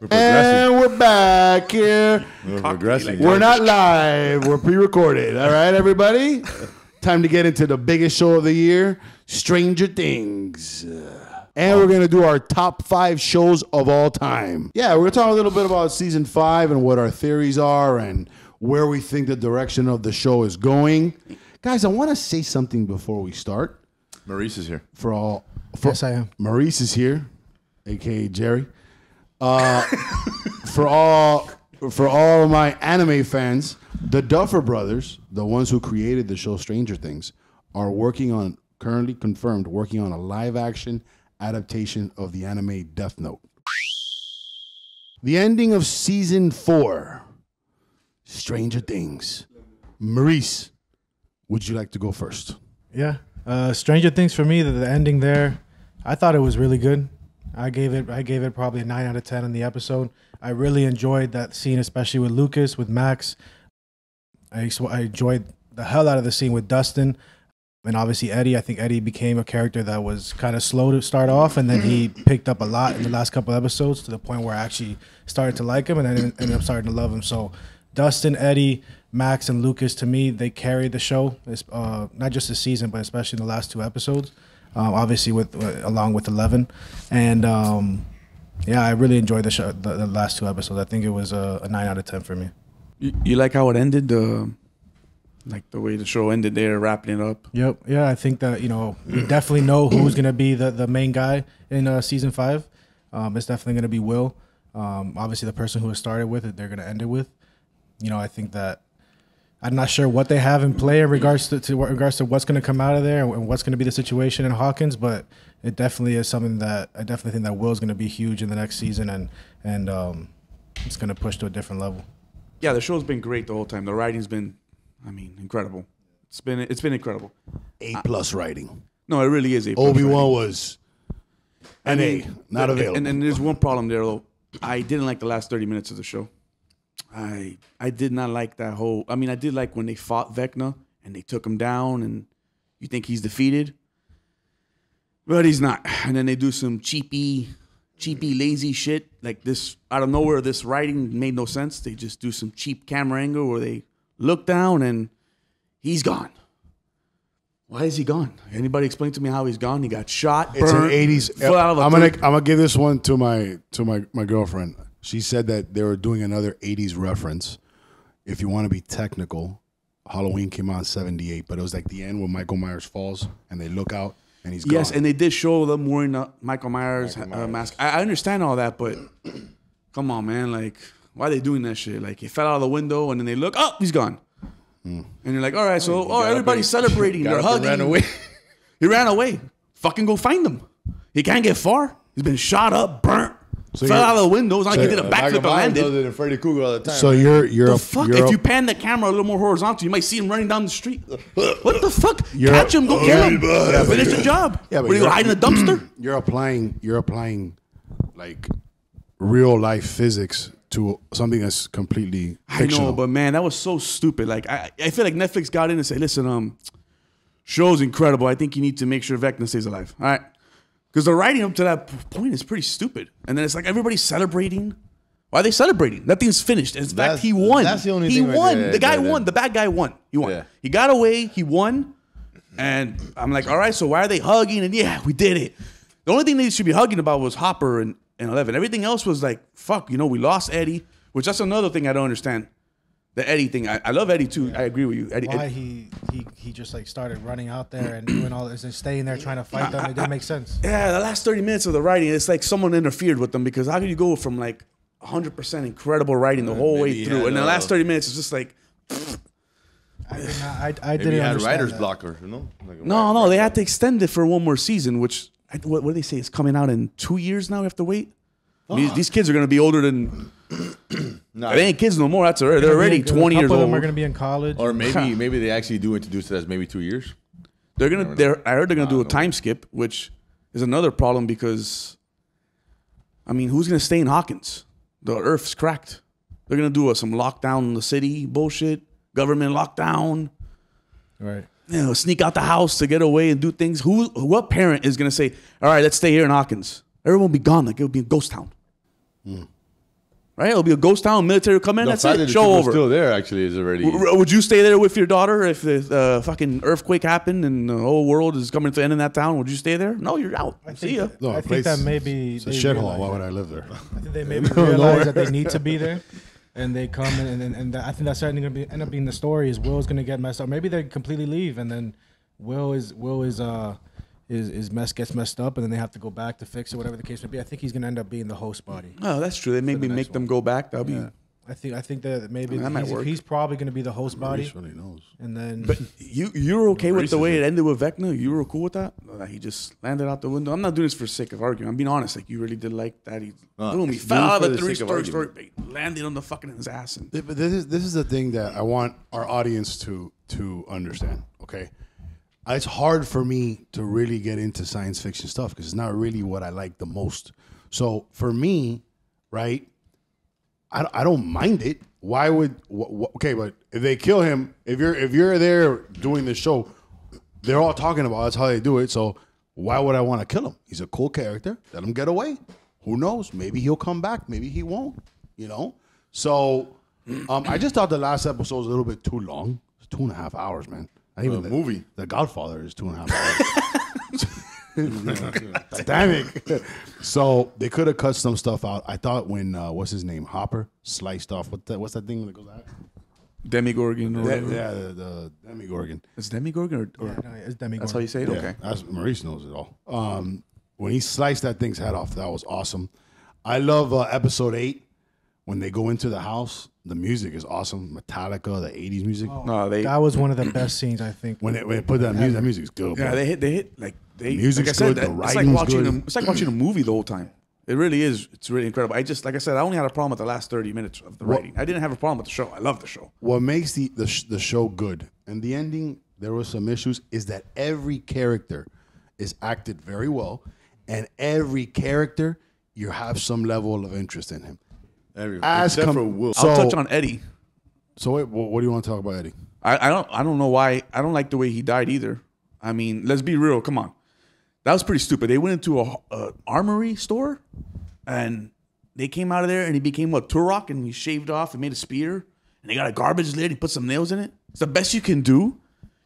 We're. And we're back here. We're progressing. We're not live. We're pre-recorded. All right, everybody. Time to get into the biggest show of the year, Stranger Things. And we're gonna do our top five shows of all time. Yeah, we're gonna talk a little bit about season five and what our theories are and where we think the direction of the show is going. Guys, I want to say something before we start. Maurice is here. For all, for, Yes, I am. Maurice is here, aka Jerry. Uh, for all for all my anime fans, the Duffer Brothers, the ones who created the show Stranger Things, are working on currently confirmed working on a live action adaptation of the anime Death Note. The ending of season four, Stranger Things. Maurice, would you like to go first? Yeah. Uh, Stranger Things for me, the, the ending there, I thought it was really good. I gave it I gave it probably a nine out of ten in the episode. I really enjoyed that scene, especially with Lucas, with Max. I, I enjoyed the hell out of the scene with Dustin. And obviously Eddie, I think Eddie became a character that was kind of slow to start off, and then he picked up a lot in the last couple episodes to the point where I actually started to like him, and then ended up starting to love him. So Dustin, Eddie, Max, and Lucas, to me, they carried the show. Uh, not just the season, but especially in the last two episodes. Um, obviously, with uh, along with Eleven, and um, yeah, I really enjoyed the show. The, the last two episodes. I think it was a, a nine out of ten for me. You, you like how it ended? Uh, like the way the show ended there, wrapping it up. Yep. Yeah, I think that you know we definitely know who's gonna be the the main guy in uh, season five. Um, it's definitely gonna be Will. Um, obviously, the person who it started with, it they're gonna end it with. You know, I think that I'm not sure what they have in play in regards to, to what- regards to what's gonna come out of there and what's gonna be the situation in Hawkins, but it definitely is something that I definitely think that Will's gonna be huge in the next season and and um, it's gonna push to a different level. Yeah, the show's been great the whole time. The writing's been, I mean, incredible. It's been it's been incredible. A plus writing. No, it really is. A plus Obi Wan was an A, not And- available. And, and there's one problem there though. I didn't like the last 30 minutes of the show. I I did not like that whole. I mean, I did like when they fought Vecna and they took him down, and you think he's defeated, but he's not. And then they do some cheapy, cheapy, lazy shit like this out of nowhere. This writing made no sense. They just do some cheap camera angle where they look down and he's gone. Why is he gone? Anybody explain to me how he's gone? He got shot. It's an '80s. fell out of a I'm gonna I'm gonna give this one to my to my my girlfriend. She said that they were doing another '80s reference. If you want to be technical, Halloween came out in '78, but it was like the end where Michael Myers falls and they look out and he's gone. Yes, and they did show them wearing the Michael Myers, Uh, mask. I, I understand all that, but come on, man. Like, why are they doing that shit? Like, he fell out of the window and then they look, oh, he's gone. And you're like, all right, so oh, got up everybody's and- celebrating. They're up and hugging. ran away. he ran away. Fucking go find him. He can't get far. He's been shot up, burnt, fell you're- out of the window. It's not like he did a backflip Michael and Myers landed. does it in Freddy Krueger all the time. So you're you're The a, fuck? you're If a- you pan the camera a little more horizontal, you might see him running down the street. What the fuck? You're- Catch him, go kill him. Finish the job. Yeah, but what are you you're- hiding in a dumpster? you're applying you're applying like real life physics to something that's completely I know, but man, that was so stupid. Like, I, I feel like Netflix got in and said, "Listen, um, show's incredible. I think you need to make sure Vecna stays alive." All right, because the writing up to that point is pretty stupid. And then it's like everybody's celebrating. Why are they celebrating? Nothing's finished. In fact, That's- he won. that's the only he thing right won. the guy that- won. The bad guy won. He won. Yeah. He got away. He won. And I'm like, all right, so why are they hugging? And yeah, we did it. The only thing they should be hugging about was Hopper and, and Eleven. Everything else was like, fuck, you know, we lost Eddie, which that's another thing I don't understand. The Eddie thing. I, I love Eddie too. I agree with you. Eddie, Why Eddie- he, he he just like started running out there and doing all this and staying there trying to fight them? It didn't make sense. yeah, the last 30 minutes of the writing, it's like someone interfered with them because how can you go from like 100% incredible writing the whole maybe way he through? had, And the uh, last 30 minutes is just like, I did not, I, I Maybe didn't he had understand writer's that. blocker, you know? Like a no, writer- no, they had to extend it for one more season, which, I- what, what do they say? It's coming out in two years now. We have to wait. I mean, ah. these kids are going to be older than. Nah, They ain't kids no more. That's already, they're already A 20 years couple of them old. are going to be in college. Or maybe maybe they actually do introduce it as maybe two years. They're gonna. They're. I heard they're gonna do a know. time skip, which is another problem because, I mean, who's gonna stay in Hawkins? The Earth's cracked. They're gonna do a, some lockdown in the city bullshit, government lockdown. right. You know, sneak out the house to get away and do things. Who? What parent is gonna say, "All right, let's stay here in Hawkins"? Everyone will be gone. Like it would be a ghost town. Right? It'll be a ghost town. Military will come in. The that's fact it. that the Show over. still there actually is already. W- Would you stay there with your daughter if the uh, fucking earthquake happened and the whole world is coming to the end in that town? Would you stay there? No, you're out. I See think, ya. that- No, I think that maybe It's a shithole. Why would I live there? I think they maybe realize that they need to be there, and they come and and, and I think that's certainly gonna be end up being the story. Is Will's gonna get messed up? Maybe they completely leave, and then Will is Will is uh is is mess gets messed up, and then they have to go back to fix it, whatever the case may be. I think he's gonna end up being the host body. Oh, that's true. They maybe make them go back. That'll be. I think I think that maybe That might he's, work. he's probably gonna be the host body, Reese really knows. and then But you you're okay with the way it ended with Vecna? You were cool with that? That he just landed out the window. I'm not doing this for sake of argument. I'm being honest. Like you really did like that. He Uh, boom, he fell out of for the the three sake of story story, but landed on the fucking his ass. And But this is this is the thing that I want our audience to to understand. Okay, it's hard for me to really get into science fiction stuff because it's not really what I like the most. So for me, right, I, I don't mind it. Why would wh- wh- okay? But if they kill him, if you're if you're there doing the show, they're all talking about that's how they do it. So why would I want to kill him? He's a cool character. Let him get away. Who knows? Maybe he'll come back. Maybe he won't. You know. So um, I just thought the last episode was a little bit too long. It's two and a half hours, man. Not even The the movie. The Godfather is two and a half hours. Titanic. so they could have cut some stuff out. I thought when uh, what's his name Hopper sliced off what the, what's that thing that goes out? Demigorgon or Yeah, yeah, the, the Demigorgon. It's Demigorgon or, or yeah, no, it's Demigorgon. that's how you say it? Yeah, Okay. that's Maurice knows it all. Um, when he sliced that thing's head off, that was awesome. I love uh, episode eight when they go into the house. The music is awesome. Metallica, the '80s music. Oh. No, they That was one of the best scenes I think. When they, when they put that music, that music is good. yeah bro. they hit they hit like they music's like I said, good, the that- it's like watching good. a, it's like watching a movie the whole time. It really is. It's really incredible. I just like I said, I only had a problem with the last thirty minutes of the writing. I didn't have a problem with the show. I love the show. what makes the the, sh- the show good and the ending there were some issues is that every character is acted very well and every character you have some level of interest in him Every, As except com- for Will. So- I'll touch on Eddie. so wait, what, what do you want to talk about eddie I, I don't I don't know why I don't like the way he died either. I mean, let's be real. Come on, that was pretty stupid. They went into a, a armory store, and they came out of there, and he became a Turok, and he shaved off and made a spear, and they got a garbage lid. He put some nails in it. It's the best you can do.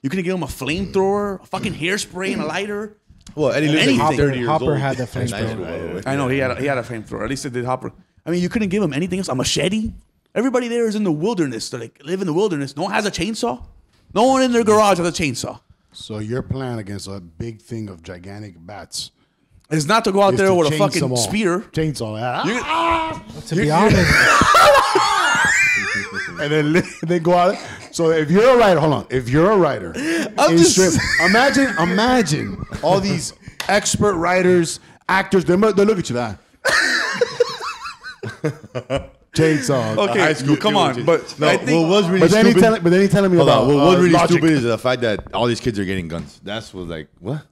You could give him a flamethrower, a fucking hairspray, and a lighter. well, Eddie lives like Anything. he's 30 years Hopper old. had the That's nice, flamethrower. by the way. I know he had a, he had a flamethrower. At least it did Hopper. I mean, you couldn't give him anything else. A machete. Everybody there is in the wilderness. They like live in the wilderness. No one has a chainsaw. No one in their garage has a chainsaw. so your plan against a big thing of gigantic bats It's not to go out is there to with a chainsaw fucking them all. spear. chainsaw ah, to be honest, and then li- they go out. So if you're a writer, hold on. If you're a writer, in just- strip- imagine, imagine all these expert writers, actors. They, they look at you like chainsaw. Okay, High school come on, with but no, I think what was really but then he stupid. telling, but then he telling me Hold about on, what was uh, really logic. stupid is the fact that all these kids are getting guns. That's was like what?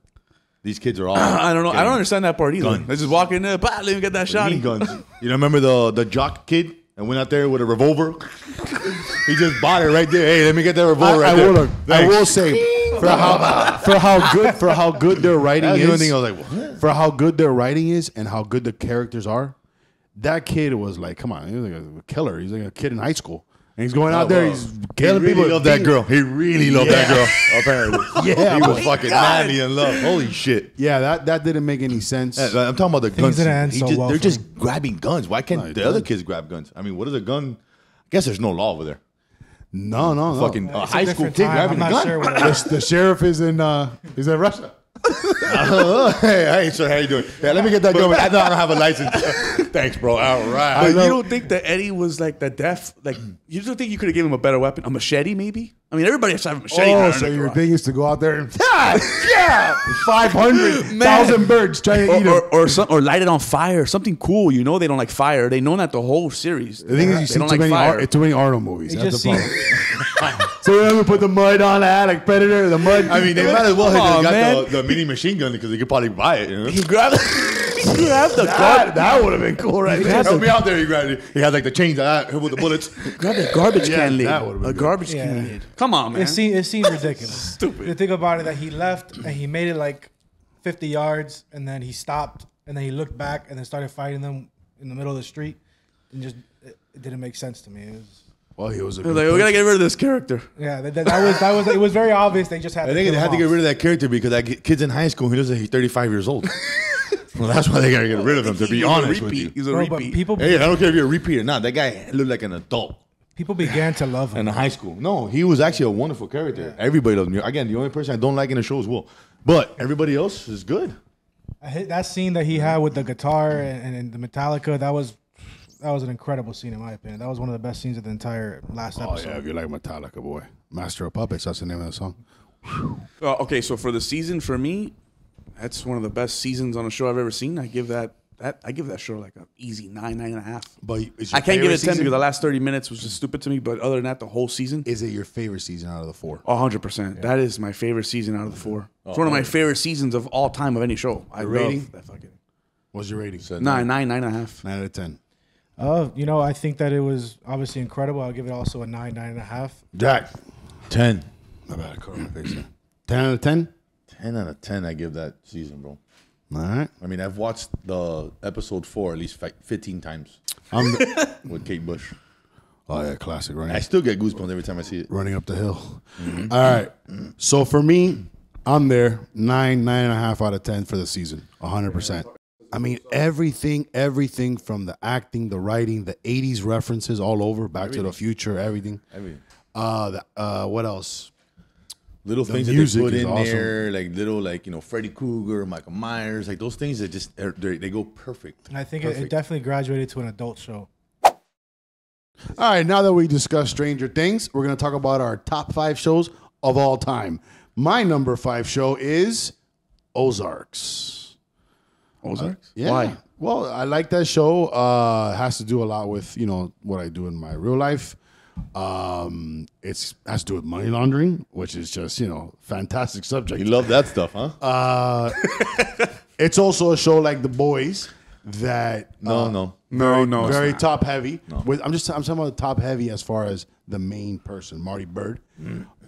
These kids are all. I don't know. I don't understand that part either. guns. They just walk in there, bah, let me get that shot. Mean guns. You know, remember the the jock kid and went out there with a revolver? he just bought it right there. Hey, let me get that revolver I right there. will. I will say for how for how good for how good their writing is. the only thing I was like, what? for how good their writing is and how good the characters are. That kid was like, come on, he's like a killer. He's like a kid in high school, and he's going out there. He's killing he killing really people. loved that girl. He really loved that girl. Apparently, Yeah, he was but- fucking madly in love. Holy shit! Yeah, that that didn't make any sense. Yeah, I'm talking about the guns. didn't end so just- well they're just him. grabbing guns. Why can't No, the other kids grab guns? I mean, what is a gun? I guess there's no law over there. no, no, no. Fucking uh, high school kid grabbing a gun. sure the, the sheriff is in uh is in Russia. Uh-huh. hey, I ain't sure how you doing. Yeah, let me get that gun. I know I don't have a license. Thanks, bro. All But you don't think that Eddie was like the deaf? Like you don't think you could have given him a better weapon, a machete maybe? I mean, everybody has to have a machete. Oh, so your thing is to go out there and yeah, yeah, five hundred thousand birds trying to eat or, him. or, or, some, or light it on fire, something cool. You know they don't like fire. They know that the whole series. The thing is, you see don't too like many fire. Ar- too many Arnold movies. That's the problem. So we have to put the mud on that, like Predator, the mud. I mean, they might as well Come have on, just got the, the mini machine gun because they could probably buy it. You know? He grabbed, he grabbed the that, that would have been cool, right there. Help me out there, you guys. He had like the chains uh, with the bullets. Grab a garbage Yeah, can lid. that would've been A good. garbage Yeah. can lid. Come on, man. it seems it seems ridiculous. Stupid. The thing about it that he left and he made it like 50 yards and then he stopped and then he looked back and then started fighting them in the middle of the street. and just it, it didn't make sense to me. It was, Well, he was a They're good like, we person. gotta get rid of this character. yeah, that, that, that was that was it was very obvious. They just had. I to think they had him to get rid of that character because that ki- kid's in high school. He looks like he's 35 years old. well, that's why they gotta get rid of him. To be He's honest with you. He's a Bro, but repeat. people Hey, I don't care if you're a repeat or not. That guy looked like an adult people began to love him. in high school. No, he was actually a wonderful character. Everybody loved him. Again, the only person I don't like in the show is Will, but everybody else is good. I hit that scene that he had with the guitar and, and the Metallica. That was that was an incredible scene in my opinion. That was one of the best scenes of the entire last Oh episode. Oh yeah, if you like Metallica, boy, Master of Puppets. That's the name of the song. Uh, okay, so for the season, for me, that's one of the best seasons on a show I've ever seen. I give that that I give that show like an easy nine, nine and a half. But is I can't give it a ten season- because the last thirty minutes was just stupid to me. But other than that, the whole season, Is it your favorite season out of the four? hundred percent. That is my favorite season out of the four. It's one of my favorite seasons of all time of any show. I rating? love that fucking What's your rating? nine, nine, nine and a half. Nine out of ten. Uh, you know, I think that it was obviously incredible. I'll give it also a nine, nine and a half. Jack. 10. My bad. I covered my face. Ten out of ten. 10 out of 10 I give that season, bro. All right. I mean, I've watched the episode four at least 15 times I'm. with Kate Bush. oh yeah, classic. Right. I still get goosebumps every time I see it. running up the hill. All right. So for me, I'm there nine, nine and a half out of ten for the season. hundred percent. I mean everything, everything from the acting, the writing, the '80s references all over, Back to the Future, everything. Everything. Uh, the, uh, what else? Little The things that music they put in awesome. there, like little, like, you know, Freddy Krueger, Michael Myers, like those things that just, are, they they go perfect. And I think it, it definitely graduated to an adult show. All right. Now that we discussed Stranger Things, we're gonna talk about our top five shows of all time. My number five show is Ozarks. Ozarks. Yeah. Why? Well, I like that show. Uh, has to do a lot with you know what I do in my real life. Um, it's has to do with money laundering, which is just you know fantastic subject. You love that stuff, huh? Uh, it's also a show like The Boys that no, no. No, no, very not. top heavy. With I'm just I'm talking about top heavy as far as the main person, Marty Byrde.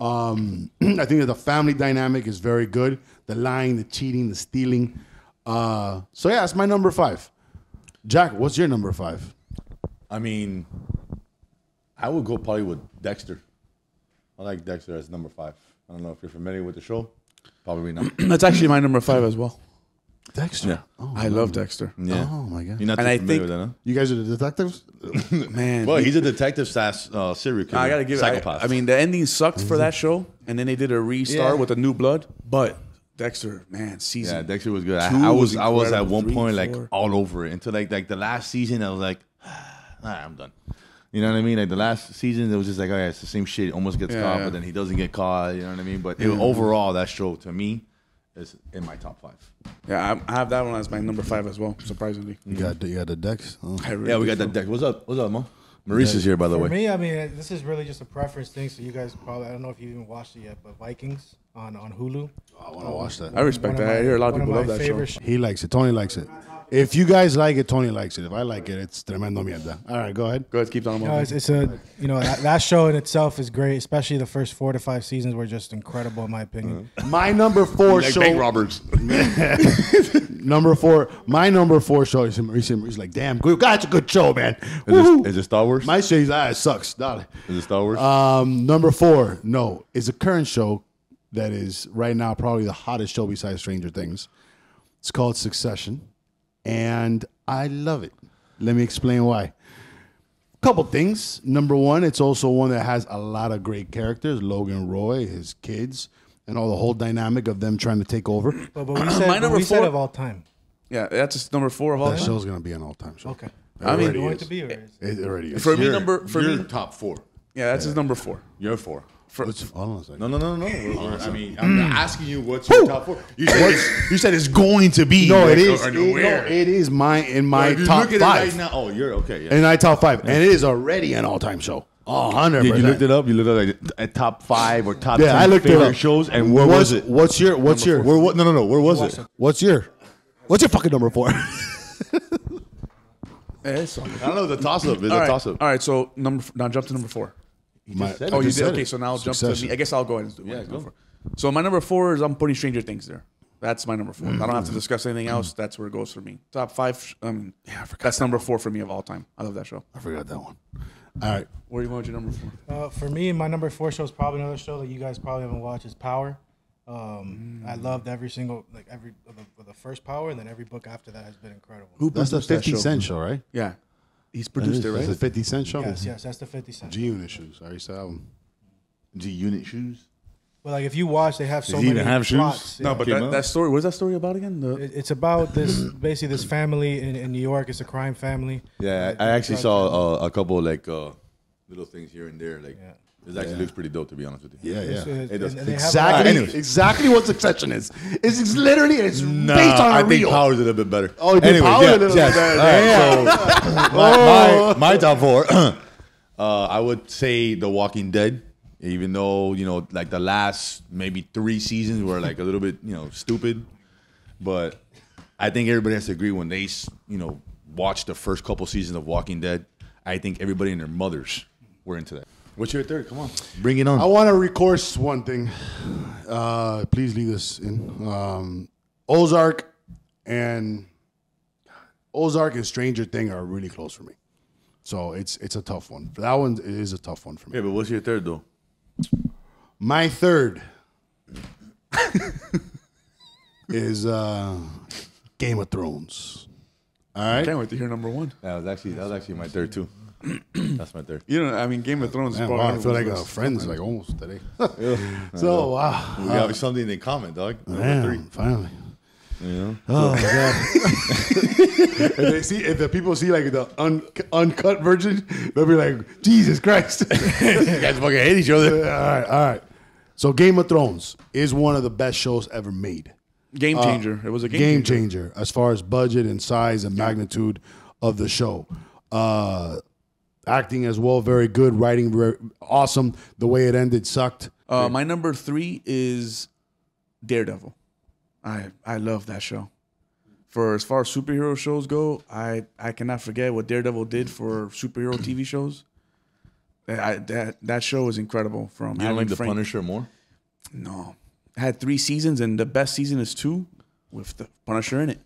Um, I think that the family dynamic is very good. The lying, the cheating, the stealing. Uh, so yeah, it's my number five. Jack, what's your number five? I mean, I would go probably with Dexter. I like Dexter as number five. I don't know if you're familiar with the show. Probably not. That's actually my number five as well. Dexter. Yeah. Oh, I love Dexter. Yeah. oh my god. You're not And I familiar think- with that, huh? You guys are the detectives. Man? Well, he's a detective slash uh, serial killer. I gotta give. I, psychopath. I mean, the ending sucked for that show, and then they did a restart Yeah. with a new blood. But Dexter, man, season. yeah, Dexter was good. I, Two I was was I was at one Three, point like four. all over it until like like the last season. I was like, ah, I'm done. You know what I mean? Like the last season, it was just like, oh yeah, it's the same shit. Almost gets Yeah, caught, yeah. but then he doesn't get caught. You know what I mean? But it, overall, that show to me is in my top five. Yeah, I, I have that one as my number five as well. Surprisingly, You got the, you got the Dex. I really Yeah, we got that so. deck. What's up? What's up, Mo? Maurice is here, by the way. For me, I mean, this is really just a preference thing. So you guys probably, I don't know if you even watched it yet, but Vikings on on Hulu. Oh, I want to watch that. I respect One of that. I hear a lot of people love that show. sh- He likes it. Tony likes it. If you guys like it, Tony likes it. If I like it, it's tremendo mierda. All right, go ahead. Go ahead, keep on. No, it's, it's a you know that, that show in itself is great. Especially the first four to five seasons were just incredible in my opinion. My number four Like show. bank robbers. Number four. My number four show is Maurice. He's like, damn, good. God, it's a good show, man. Is it, is it Star Wars? My show's ah, it sucks. Dale. is it Star Wars? Um, number four, no, is a current show that is right now probably the hottest show besides Stranger Things. It's called Succession, and I love it. Let me explain why. Couple things. Number one, it's also one that has a lot of great characters. Logan Roy, his kids, and all the whole dynamic of them trying to take over. But, but we said, My number we said four- of all time. Yeah, that's just number four of all That time. show's gonna be an all-time show. Okay. I mean, already going is. to be or is it? It already is. For me, You're- number for you're me, top four. yeah, that's his number four. You're four. For, What's- hold on a second. No, no, no, no. We're- we're- I mean, I'm hmm. asking you what's your top four. You said, it's, you said it's going to be. No, like, it is. or- or It, no, where. it is my in my Like, if you top look at five. It right now, oh, you're okay. Yeah. in my top five, and it is already an all-time show. A hundred Did you looked it up? You looked up like at top five or top Yeah, ten I looked it favorite up. shows, and where what's, was it? What's your What's your Where what? No, no, no. Where was it? What's your What's your fucking number four? Yeah, it's all- I don't know. The toss up. It's all a right, toss up. all right. So number now jump to number four. My- said Oh, I you just did. said Okay, it. so now I'll Succession. jump to me. I guess I'll go ahead and do Yeah, go. number four. So my number four is I'm putting Stranger Things there. That's my number four. I don't have to discuss anything else. That's where it goes for me. Top five. sh- Um, yeah, that's number four for me of all time. I love that show. I forgot that one. All right. Where do you want your number four? Uh, for me, my number four show is probably another show that you guys probably haven't watched. Is Power. Um, I loved every single like every of the, the first Power, and then every book after that has been incredible. Who That's the produced that show? Cent show, right? Yeah, he's produced is- it, That's the 50 Cent show? Yes, yes, that's the Fifty Cent. G Unit shoes. I used to have them. G Unit shoes. Well, like if you watch, they have so Does he many even have shoes? plots. No, but Came that, out? that story. What's that story about again? The, It- it's about this basically this family in, in New York. It's a crime family. Yeah, I, I actually saw uh, a couple like uh, little things here and there. Like Yeah. This actually looks pretty dope to be honest with you. Yeah, It's- yeah. it's- It does. and- and they have a Exactly, Anyways. exactly what Succession is. It's, it's literally it's Nah, based on a I real. think Power's a little bit better. Oh, you think Anyways, Power's yeah, a little yes. bit better. right, so my, my, my top four, uh, I would say The Walking Dead. Even though you know, like the last maybe three seasons were like a little bit you know stupid, but I think everybody has to agree when they you know watch the first couple seasons of Walking Dead. I think everybody and their mothers were into that. What's your third? Come on, bring it on. I want to recourse one thing. Uh, please leave this in. Um, Ozark and Ozark and Stranger Thing are really close for me. So it's it's a tough one. That one is a tough one for me. yeah, but what's your third though? My third is uh, Game of Thrones. All right. can't wait to hear number one. That was actually that was actually my third too. That's my third. You know, I mean, Game of Thrones. Man, probably wow, I feel like everyone's uh, friends like almost today. so wow, We got something in common, dog. Number man, three. finally. You know? Oh my god! if they see, if the people see like the un, uncut version, they'll be like, "Jesus Christ!" You guys fucking hate each other. all right, all right. So, Game of Thrones is one of the best shows ever made. Game changer. it was a game, Game changer. changer as far as budget and size and magnitude of the show. Uh, acting as well, very good. Writing, very awesome. The way it ended sucked. Uh, my number three is Daredevil. I I love that show. For as far as superhero shows go, I I cannot forget what Daredevil did for superhero TV shows. I, that that show is incredible. From You don't having like the Frank- Punisher more? No, it had three seasons, and the best season is two with the Punisher in it.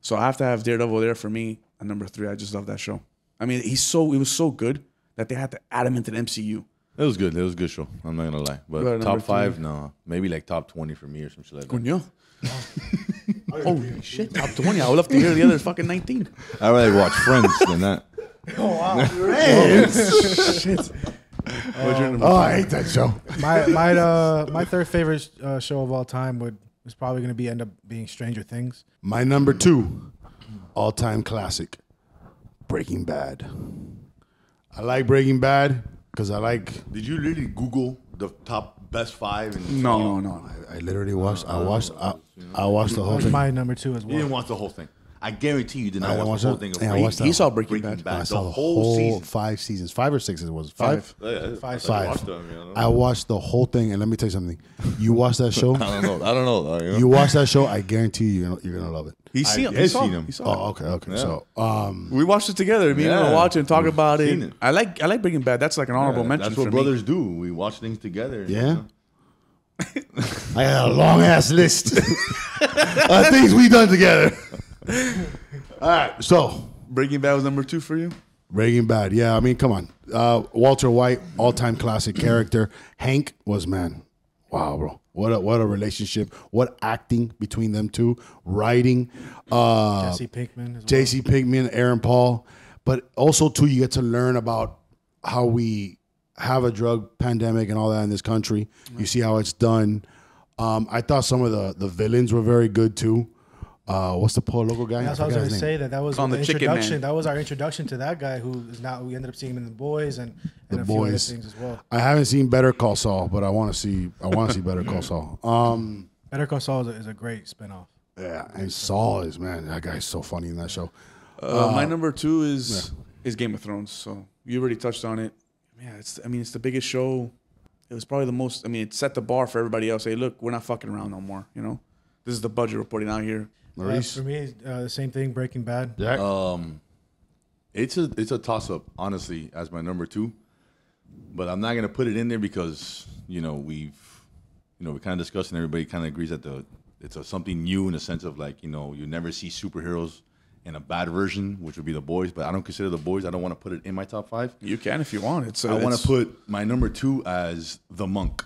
So I have to have Daredevil there for me at number three. I just love that show. I mean, he's so it was so good that they had to add him into the MCU. It was good. It was a good show. I'm not gonna lie. But What about top number five, no. Maybe like top twenty for me or some shit like that. Coño. Holy shit, top 20. I would love to hear the other fucking 19. I rather watch Friends than that. Oh wow. Oh, I hate that show. my my uh my third favorite uh, show of all time would is probably going to be end up being Stranger Things. My number two, all time classic, Breaking Bad. I like Breaking Bad because I like. Did you really Google the top best five? And No, no. no. I literally watched. I watched. I, I watched the whole thing. my number two as You well. didn't watch the whole thing. I guarantee you did not didn't watch watch the whole thing. Of Yeah, I Breaking watched He that. saw Breaking, Breaking Bad. Bad. I saw the whole season. five seasons, five or six. It was Five. five. Yeah, Five. I watched them, you know? I watched the whole thing, and let me tell you something. You watch that show. I don't know. I don't know. dog, you know? you watch that show. I guarantee you, you're gonna, you're gonna love it. He's I seen, he did saw, see them. He saw Oh, okay, okay. Yeah. So, um, We watched it together. Me and Yeah. him watch it and talk We've about it. it. I like I like Breaking Bad. That's like an honorable Yeah, mention That's what for me. brothers do. We watch things together. Yeah? I got a long ass list of things we done together. All right, so Breaking Bad was number two for you. Breaking Bad. Yeah, I mean, come on. Uh, Walter White, all time classic character. Hank was man. Wow, bro. What a what a relationship. What acting between them two. Writing. Uh, Jesse Pinkman. As well. Jesse Pinkman, Aaron Paul, but also too, you get to learn about how we have a drug pandemic and all that in this country. You see how it's done. Um, I thought some of the the villains were very good too. Uh, what's the poor local guy? That's what I was going to say. That that was On the the introduction. That was our introduction to that guy who is now. We ended up seeing him in the boys and, and The a few other Boys. things as well. I haven't seen Better Call Saul, but I want to see. I want to see Better Call Saul. Um, Better Call Saul is a, is a great spinoff. yeah, and Saul is man. That guy's so funny in that show. Uh, my number two is is Game of Thrones. So you already touched on it. Yeah, it's. I mean, it's the biggest show. It was probably the most. I mean, it set the bar for everybody else. Hey, look, we're not fucking around no more. You know, this is the budget reporting out here. Uh, Maurice, for me, uh, the same thing. Breaking Bad. Jack. Um, it's a it's a toss up, honestly, as my number two. But I'm not gonna put it in there because you know we've you know we kind of discussed and everybody kind of agrees that the it's a, something new in the sense of like you know you never see superheroes in a bad version, which would be the boys. But I don't consider the boys. I don't want to put it in my top five. You can if you want. It's. Uh, I want to put my number two as the monk.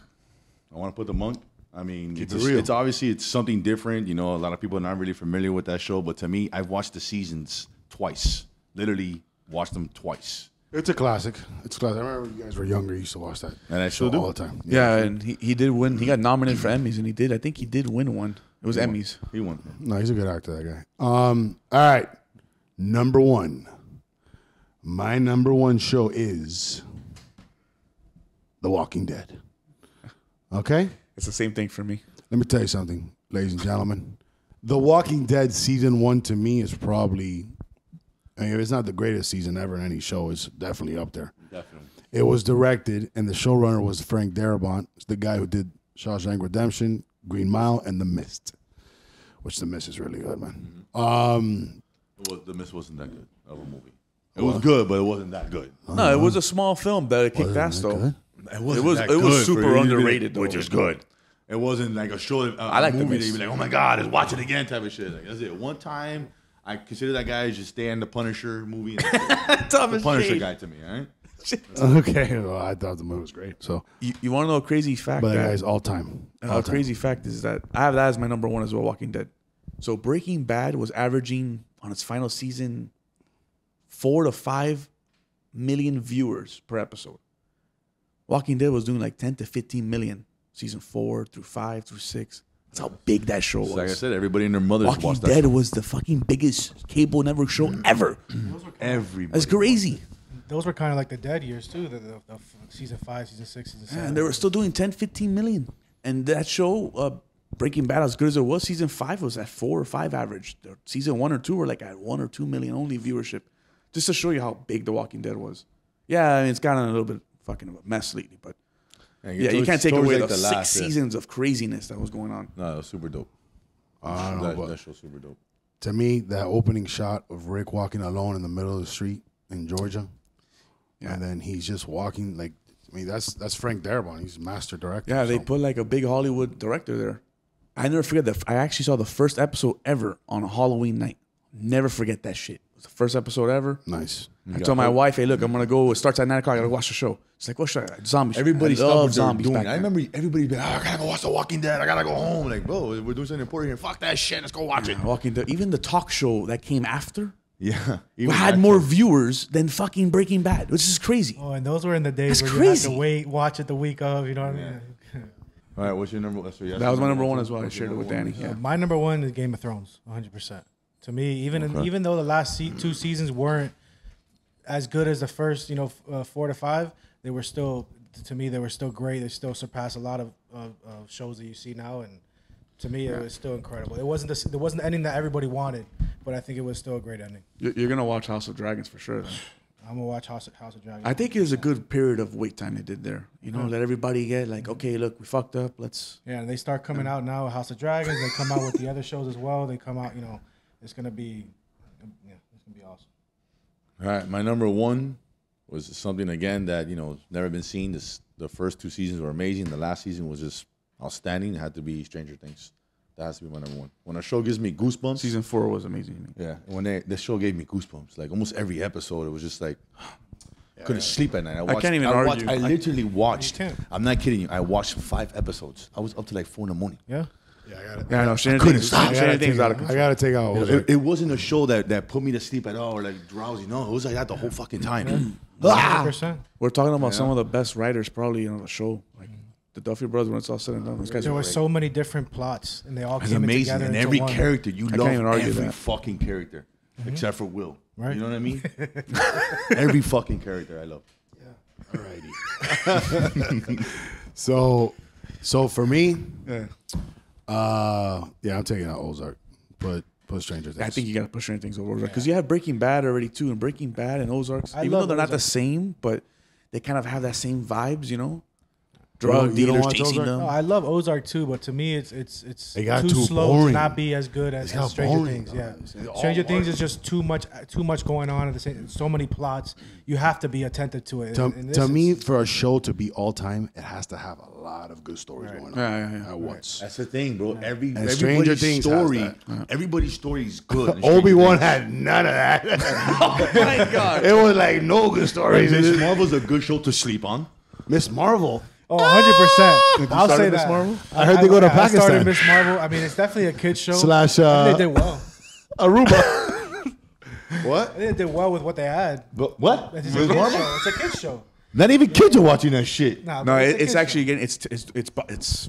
I want to put the monk. I mean, it's, it a- real. it's obviously it's something different. You know, a lot of people are not really familiar with that show, but to me, I've watched the seasons twice. Literally watched them twice, It's a classic. It's a classic. I remember when you guys were younger. You used to watch that. and I still do. all the time. Yeah, and he, he did win. He got nominated for Emmys, and he did. I think he did win one. It was Emmys. He won. No, he's a good actor, that guy. Um, all right. Number one. My number one show is The Walking Dead. Okay? It's the same thing for me. Let me tell you something, ladies and gentlemen. The Walking Dead season one to me is probably, I mean, it's not the greatest season ever in any show, it's definitely up there. Definitely. It was directed, and the showrunner was Frank Darabont, the guy who did Shawshank Redemption, Green Mile, and The Mist, which The Mist is really good, man. Um, was, the Mist wasn't that good of a movie. It was good, but it wasn't that good. No, it was a small film, but it kicked ass though. good? It was- that it was good super for you to underrated, though. which is good. It wasn't like a show, a, uh, I like a The movie that you'd be like, oh my god, let's watch it again type of shit. Like that's it. One time, I consider that guy as just stay in the Punisher movie. And that's it. the Punisher guy to me, all right? okay, well, I thought the movie was great. So, You, you want to know a crazy fact? but that that- guy's all time. All a time. crazy fact is that I have that as my number one as well, Walking Dead. So Breaking Bad was averaging on its final season four to five million viewers per episode. Walking Dead was doing like 10 to 15 million season four through five through six. That's how big that show was. Like I said, everybody and their mothers Walking watched that. Dead show. was the fucking biggest cable network show ever. Everybody. That's crazy. Those were kind of like the dead years too. The, the, the season five, season six, season seven. And they were still doing 10, 15 million. And that show, uh, Breaking Bad, as good as it was, season five was at four or five average. The season one or two were like at one or two million only viewership. Just to show you how big The Walking Dead was. Yeah, I mean, it's gotten a little bit fucking a mess lately, but And yeah, you can't take away like, the, six last, yeah. seasons of craziness that was going on. No, it was super dope. I don't know, That, but that show's super dope. to me, that opening shot of Rick walking alone in the middle of the street in Georgia, and then he's just walking like. I mean, that's that's Frank Darabont. He's master director. Yeah, they so- put like a big Hollywood director there. I never forget that. I actually saw the first episode ever on a Halloween night. Never forget that shit. It was the first episode ever. nice. I told my wife, "Hey, look, I'm gonna go. It starts at nine o'clock. I gotta watch the show." It's like, "What should I? Zombies." Everybody I love what they were zombies doing. back I remember everybody being, oh, I gotta go watch The Walking Dead. I gotta go home. Like, bro, we're doing something important here. Fuck that shit. Let's go watch it. Walking Dead. Even the talk show that came after Yeah. Even had that more too. viewers than fucking Breaking Bad, which is crazy. Oh, and those were in the days That's where you had to wait, watch it the week of. You know what I mean? All right, what's your number? That's what you That was my number one too. as well. I shared it with Danny. one? Yeah. Uh, my number one is Game of Thrones, 100. percent To me, even in, even though the last se- two seasons weren't as good as the first, you know, uh, four to five, they were still to me they were still great. They still surpass a lot of, of, of shows that you see now, and to me it was still incredible. It wasn't the, it wasn't the ending that everybody wanted, but I think it was still a great ending. You're gonna watch House of Dragons for sure. Then. I'm gonna watch House of, House of Dragons. I think it was a good period of wait time they did there. You know, let everybody get like, okay, look, we fucked up. Let's. Yeah, and they start coming out now. House of Dragons. They come out with the other shows as well. They come out. You know, it's gonna be, yeah, it's gonna be awesome. All right, my number one was something again that you know never been seen. This the first two seasons were amazing. The last season was just outstanding. It had to be Stranger Things. That has to be my number one. When a show gives me goosebumps, Season four was amazing yeah. When they, the show gave me goosebumps, like almost every episode, it was just like couldn't sleep at night. I, watched, can't even I argue. Watched, I I- literally watched. can't. I'm not kidding you. I watched five episodes. I was up to like four in the morning. Yeah. Yeah, I got it. Yeah, I know. Stranger couldn't Things, stop. I Stranger gotta, Things take, out of I gotta take out Ozark. It, it wasn't a show that, that put me to sleep at all or like drowsy. No, it was like that the whole fucking time. Hundred Ah! percent. We're talking about some of the best writers probably on the show, like the Duffy Brothers. When it's all said and done, those guys There are were so many different plots, and they all It's came amazing. together And into every one. character, you can't love even argue every that. fucking character except for Will. Right. You know what I mean? every fucking character I love. Yeah. Alrighty. so, so for me, Yeah. Uh, yeah, I'm taking out Ozark, but put Stranger Things. I think you got to push Stranger Things over Ozark because you have Breaking Bad already too, and Breaking Bad and Ozarks, I even though love they're not the Ozark. same, but they kind of have that same vibes, you know. Drug You don't dealers chasing Ozark? them. No, I love Ozark too, but to me, it's it's it's It got too, too slow boring. to not be as good as, as Stranger boring, Things. though. Yeah, It's Stranger Things art. is just too much too much going on at the same. So many plots. You have to be attentive to it. To, And- and this to is- me, for a show to be all time, it has to have a lot of good stories going on Yeah, yeah, yeah. at once. That's the thing, bro. Every And Stranger Things story, that. everybody's story is good. in Stranger Obi Wan had none of that. oh My God. it was like no good stories. Miss Marvel's a good show to sleep on. Miss Marvel. Oh, 100 percent. I'll say Miss that. Marvel? I heard they go to I started Pakistan. Miss Marvel. I mean, it's definitely a kids show. Slash, I uh, think they did well. Aruba. What? I think they did well with what they had. But what? It's a kids show. It's a kids show. Not even kids are watching that shit. Nah, No, but it, it's actually show. again. It's it's it's it's it's,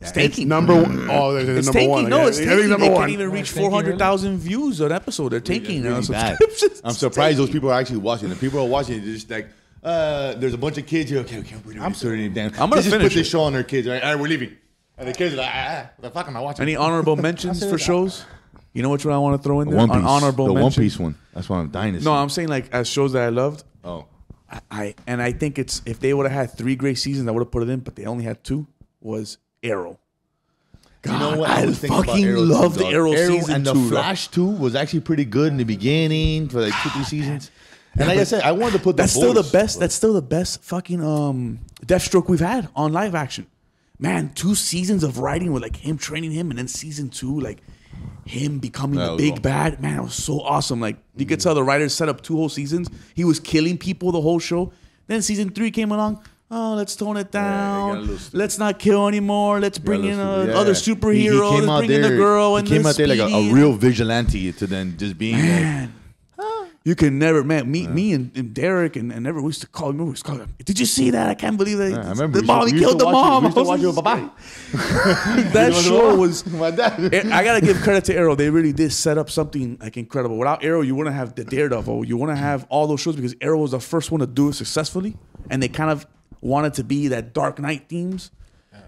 It's tanking. number one. Oh, they're, they're It's number tanking. one. No, it's taking. tanking. think They number can't one. even reach it's tanking four hundred thousand views an episode. They're taking Really uh, subscriptions. I'm surprised those people are actually watching The People are watching it. They're just like, uh, there's a bunch of kids here. Okay, okay, we're I'm doing it. Damn. I'm gonna Let's just finish put this it. show on their kids. All right, all right, we're leaving. And the kids are like, ah, ah, what the fuck am I watching? Any honorable mentions for shows? You know which one I want to throw in there? One Piece. An honorable the mention. One Piece one. That's why I'm dying to see. No, I'm saying like as shows that I loved. oh, I, I and I think it's if they would have had three great seasons, I would have put it in. But they only had two. Was Arrow. you know what? I was thinking about fucking Arrow love too, the dog. Arrow season and the two, dog. Flash two was actually pretty good in the beginning for like two three seasons. And like I said, I wanted to put the That's still the best. but- That's still the best fucking um Deathstroke we've had on live action. Man, two seasons of writing with like him training him, and then season two, like him becoming That the was big awesome. bad. Man, it was so awesome. Like you could tell the writers set up two whole seasons. He was killing people the whole show. Then season three came along. Oh, let's tone it got a down. little stupid. let's not kill anymore. Let's bring in Yeah, uh, yeah. other He- superhero. he came let's out bring in girl He and came the out there like a, a real vigilante to then just being like, Man. You can never, man. Me, me, and, and Derek, and, and everyone used to call me. We used to call. Did you see that? I can't believe that. I remember the mom. He to- we used killed the it- mom. we used to I was watch it with like, that show was. my dad. I gotta give credit to Arrow. They really did set up something like incredible. Without Arrow, you wouldn't have the Daredevil. You wouldn't have all those shows because Arrow was the first one to do it successfully, and they kind of wanted to be that Dark Knight themes.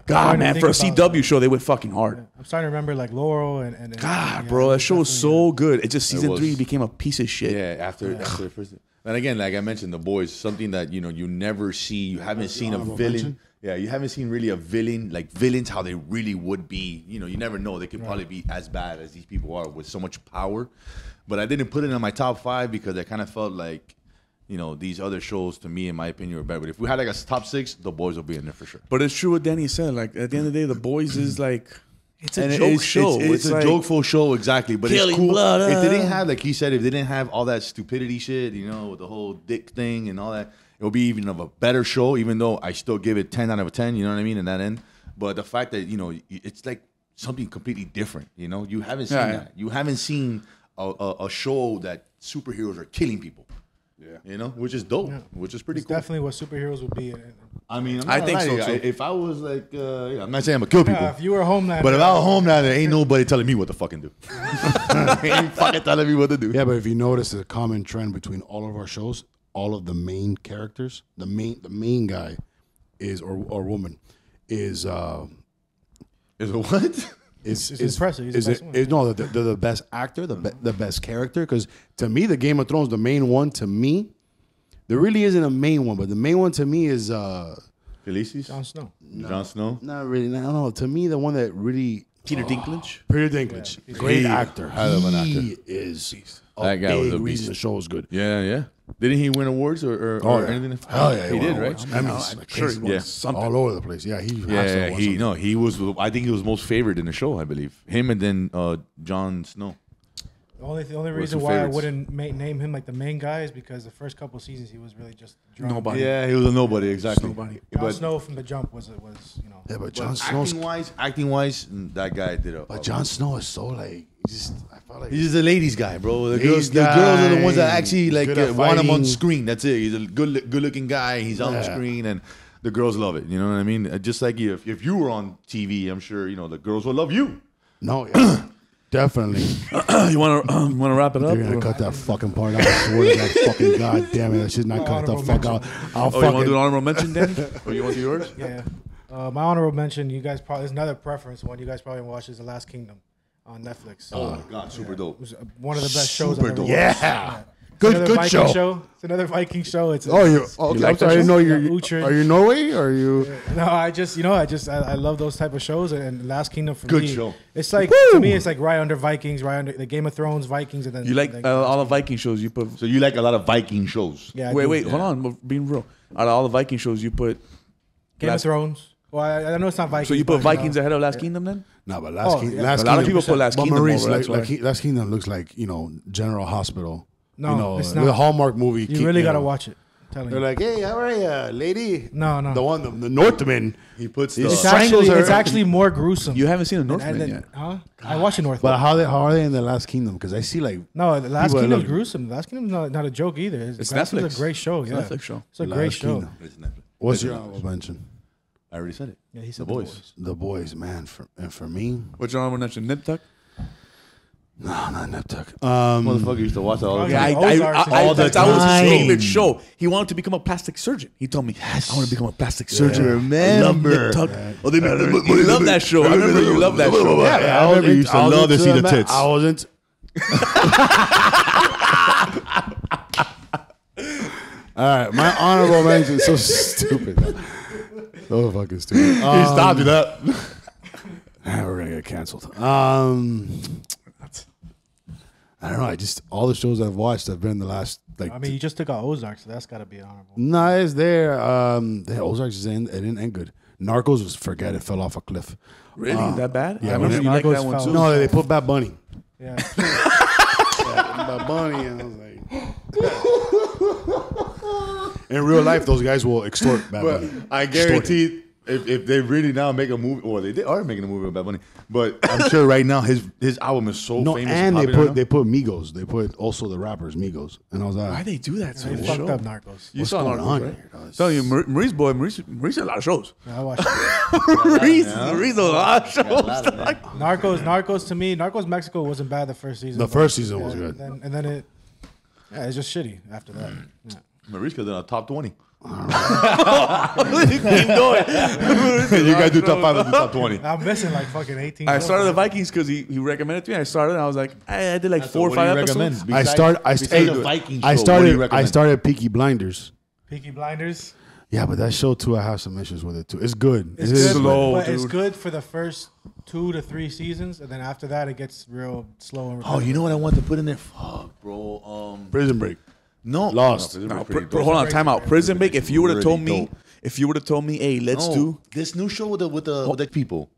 God, man, for a think about- CW show, they went fucking hard. I'm starting to remember like Laurel and, and, and God, yeah, bro, that show was definitely- so good. It just season was. three became a piece of shit. Yeah, after after the first. And again, like I mentioned, the boys, something that you know you never see. You haven't seen a villain. mention? Yeah, you haven't seen really a villain like villains how they really would be. You know, you never know. They could probably be as bad as these people are with so much power. But I didn't put it in my top five because I kind of felt like, you know, these other shows to me, in my opinion, were better. But if we had like a top six, the boys will be in there for sure. But it's true what Danny said. Like at the end of the day, the boys is like it's a And joke it's, show. It's, it's a like- jokeful show, exactly. But it's cool. blood, if they uh. didn't have, like he said, if they didn't have all that stupidity shit, you know, with the whole dick thing and all that, it would be even of a better show. Even though I still give it ten out of ten, you know what I mean, in that end. But the fact that you know, it's like something completely different. You know, you haven't seen Yeah, yeah. that. You haven't seen a, a, a show that superheroes are killing people. Yeah. You know, which is dope, which is pretty It's cool. definitely what superheroes would be. And- and- I mean, I'm I think lying so, too. If I was like, uh, yeah, I'm not saying I'm gonna kill people. Yeah, if you were Homelander, But if I was home now, there ain't nobody telling me what to fucking do. ain't fucking telling me what to do. Yeah, but if you notice a common trend between all of our shows, all of the main characters, the main the main guy is or or woman is uh Is it what? is It's is, impressive. He's the is best it, one. is no they're, they're the best actor, the be, the best character. Because to me, the Game of Thrones, the main one to me, there really isn't a main one, but the main one to me is uh Khaleesi's? Jon Snow. Jon Snow? not really. I don't know. To me, the one that really Peter Dinklage. Peter Dinklage, great He- actor. hell of an he is a That guy was big a reason beast. the show is good. Yeah, yeah. Didn't he win awards or, or, Oh, or yeah. anything? Hell yeah, he did, won right? awards. Emmys, like Sure, he won Yeah. something. all over the place. Yeah, he Yeah, has yeah, won he something. no, he was. I think he was most favored in the show. I believe him and then uh, Jon Snow. The only the only What's reason your why favorites? I wouldn't ma- name him like the main guy is because the first couple seasons he was really just drunk. Nobody. Yeah, he was a nobody exactly. Nobody. Jon But, Snow from the jump was was you know. Yeah, but but Jon Snow's acting wise, acting wise, that guy did a. but Jon Snow is so like just I felt like He's just a ladies guy, bro. The Ladies girls, the girls are the ones that guy. actually like good at uh, want him on fighting. screen. That's it. He's a good, good looking guy. He's on the Yeah. screen, and the girls love it. You know what I mean? Uh, Just like you, if, if you were on TV, I'm sure you know the girls will love you. no, yeah, definitely. you want to want to wrap it up? You're gonna or- cut that fucking part out. I swear to God, fucking god damn it, I should not cut the Honorable fuck out. I'll Oh, you want to do an fucking honorable mention, Danny? or you want to do yours? Yeah. Uh, my honorable mention, you guys probably there's another preference one you guys probably watch is The Last Kingdom on Netflix. Oh my god, super dope. It was uh, one of the best shows Super I've ever dope. watched. Yeah. Good, another good Viking show. It's another Viking show. It's Oh, you? Okay, like I'm sorry. I that didn't know show? you're. Yeah, Are you Norway? Or are you? No, I just you know I just I, I love those type of shows and Last Kingdom for Good me. show. It's like Woo! to me it's like right under Vikings, right under the Game of Thrones, Vikings, and then You like then- uh, all the Viking shows you put. So you like a lot of Viking shows? yeah. I wait, do. wait, hold on. we're Being real, out of all the Viking shows you put, Game Last- of Thrones. Well, I, I know it's not Vikings. so you put but, Vikings ahead of Last Kingdom then? No, but Last, Oh, King, yeah. Last A lot of Kingdom. people put Last but Kingdom Maurice, over, like, that's like why. he- Last Kingdom looks like you know General Hospital. No, you know, it's the. Hallmark movie. You Ki- really gotta know. watch it. I'm telling They're you. like, hey, how are you, lady? No, no. The one, the, the Northman. He puts the it's strangles actually her. it's actually more gruesome. You haven't seen the Northman then- yet. Huh? I watched the Northman. But how they how are they in the Last Kingdom? Because I see like no, the Last Kingdom is Kingdom's gruesome. The Last Kingdom's not, not a joke either. It's, It's Last Kingdom's a great show. It's Yeah, a Netflix show. It's a Last great show. Kingdom. It's Netflix. what's It's your Netflix. honorable mention? I already said it. Yeah, he said The said boys. The boys, man. For and for me, What's your honorable mention? Nip Tuck? No, not Nip Tuck. Um, Motherfucker used to watch that all the Oh, time. yeah. Ozarks and all the that was his time. favorite show. He wanted to become a plastic surgeon. He told me, I want to become a plastic surgeon. I love Remember. Nip Tuck. Oh, they, you love that show. I remember you love that show. yeah, Yeah, I I remember you used to I was love to into see the ma- tits. I wasn't. All right, my honorable mention. So stupid. man. So fucking stupid. He Um, stopped you that. Ah, We're gonna get canceled. Um, I don't know. I just all the shows I've watched have been the last like. I mean, you just took out Ozark, so that's got to be honorable. no, it's there. Um, the Ozarks is in. It didn't end good. Narcos was forget it fell off a cliff. Really? that bad? yeah, I remember you liked Narcos that one fell- too. No, they put Bad Bunny. Yeah, Bad Bunny, and I was like. In real life, those guys will extort Bad But Bunny. I Extort him. guarantee if, if they really now make a movie, or they, they are making a movie about Bad Bunny, but I'm sure right now his his album is so No, famous. and they put now. they put Migos. They put also the rappers Migos, and I was like, Why they do that So they fucked show? up Narcos. You What's saw going Narcos, on right? here. Tell you, Mar- Maurice boy, Maurice, Maurice had a lot of shows. I watched Maurice, Maurice a lot of shows. Narcos. Narcos to me, Narcos Mexico wasn't bad the first season. The first season was yeah, good. Then, and then it, yeah, it's just shitty after that. Mm. Yeah. Maurice could have done a top twenty. Keep going. you guys do top five, I do top twenty. I'm missing like fucking 18. I started the Vikings because he, he recommended it to me. I started and I was like, I, I did like four or five episodes. I start. I, Besides hey, the Viking show, I what do you started. I started Peaky Blinders. Peaky Blinders. Yeah, but that show too, I have some issues with it too. It's good. It's It is good, slow, but it's good for the first two to three seasons, and then after that, it gets real slow and. Oh, you know what I want to put in there? Fuck, bro. Um, Prison Break. No, Lost. No, No, pr- pr- hold on, time out. Prison Break. If you would have told me, if you would have told me, hey, let's No, do this new show with the with the with the people.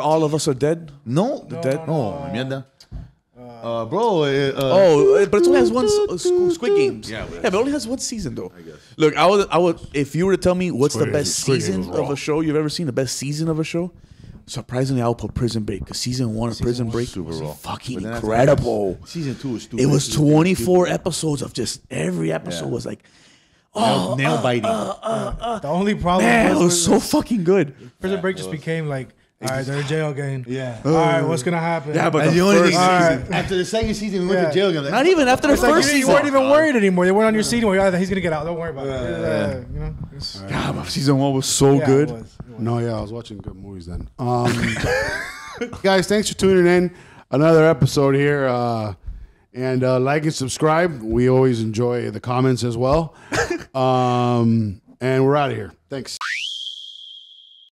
All of Us Are Dead. No, No, Dead- no, mierda. Uh, bro. Uh, uh, Oh, but it only has one uh, Squid Games. Yeah, Yeah, but but, it only has one season though. I guess. Look, I would, I would, if you were to tell me what's Squid the best season of a show you've ever seen, the best season of a show, surprisingly, I would put Prison Break because season one of Prison Break super was raw. fucking But then after incredible. that, Season two is stupid. It was Season three is 24 episodes of just every episode Yeah. was like, Nail, oh, nail uh, biting. Uh, uh, the only problem man, it was, was so fucking good. Prison Break just became like, all right, they're in jail again. Yeah. All right, what's gonna happen? Yeah, but the the only first thing, season- after the second season, we went Yeah. to jail again. Like, Not even after the It's like, first you, you season. weren't even worried anymore. They weren't on your seat anymore. Yeah, he's gonna get out. Don't worry about it. Yeah, you know, it's- God, but season one was so yeah, it good. was, it was. No, yeah, I was watching good movies then. Um, guys, thanks for tuning in. Another episode here. Uh, and uh, like and subscribe. We always enjoy the comments as well. Um, and we're out of here. Thanks.